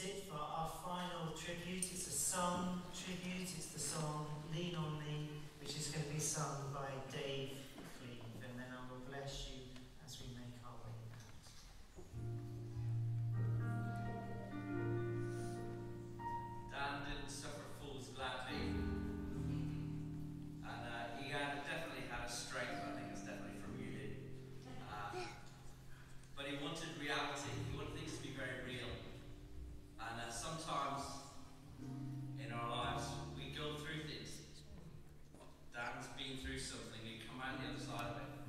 sit for our final tribute. It's a song tribute. It's the song Lean On Me, which is going to be sung by Dave Cleve. And then I will bless you as we make our way out. Dan didn't suffer fools gladly. And uh, he definitely had a strength, I think it's definitely from you. Uh, but he wanted reality sometimes in our lives we go through things. Dan's been through something and come out the other side of it.